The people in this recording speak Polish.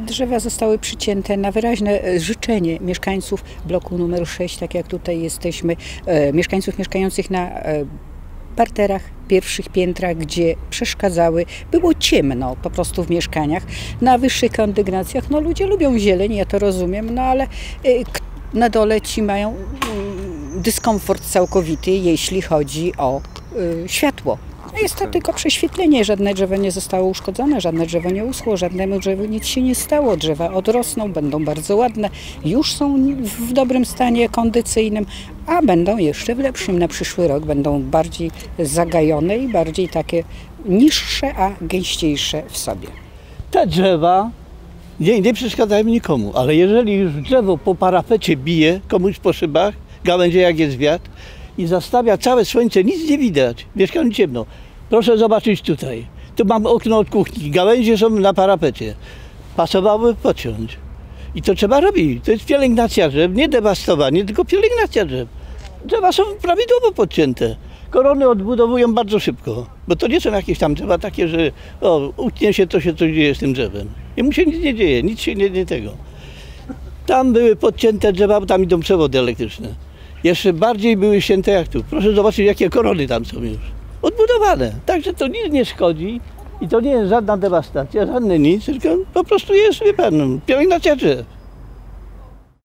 Drzewa zostały przycięte na wyraźne e, życzenie mieszkańców bloku numer 6, tak jak tutaj jesteśmy, e, mieszkańców mieszkających na e, parterach, pierwszych piętrach, gdzie przeszkadzały. Było ciemno po prostu w mieszkaniach. Na wyższych kondygnacjach, no ludzie lubią zieleń, ja to rozumiem, no ale na dole ci mają mm, dyskomfort całkowity, jeśli chodzi o światło. No Jest to tylko prześwietlenie, żadne drzewo nie zostało uszkodzone, żadne drzewo nie uschło, żadnemu drzewu nic się nie stało. Drzewa odrosną, będą bardzo ładne, już są w dobrym stanie kondycyjnym, a będą jeszcze w lepszym na przyszły rok, będą bardziej zagajone i bardziej takie niższe, a gęściejsze w sobie. Te drzewa nie, nie przeszkadzają nikomu, ale jeżeli już drzewo po parapecie bije komuś po szybach, gałęzie jak jest wiatr i zastawia całe słońce, nic nie widać, mieszkanie ciemno. Proszę zobaczyć tutaj. Tu mam okno od kuchni, gałęzie są na parapecie. Pasowały pociąć. I to trzeba robić. To jest pielęgnacja drzew, nie dewastowanie, tylko pielęgnacja drzew. Drzewa są prawidłowo podcięte. Korony odbudowują bardzo szybko, bo to nie są jakieś tam drzewa takie, że o, utnie się, to się coś dzieje z tym drzewem. I mu się nic nie dzieje, nic się nie dzieje tego. Tam były podcięte drzewa, bo tam idą przewody elektryczne. Jeszcze bardziej były ścięte jak tu. Proszę zobaczyć, jakie korony tam są już. Odbudowane. Także to nic nie szkodzi i to nie jest żadna dewastacja, żadne nic, tylko po prostu jest, wie pan, pielęgnacja drzew.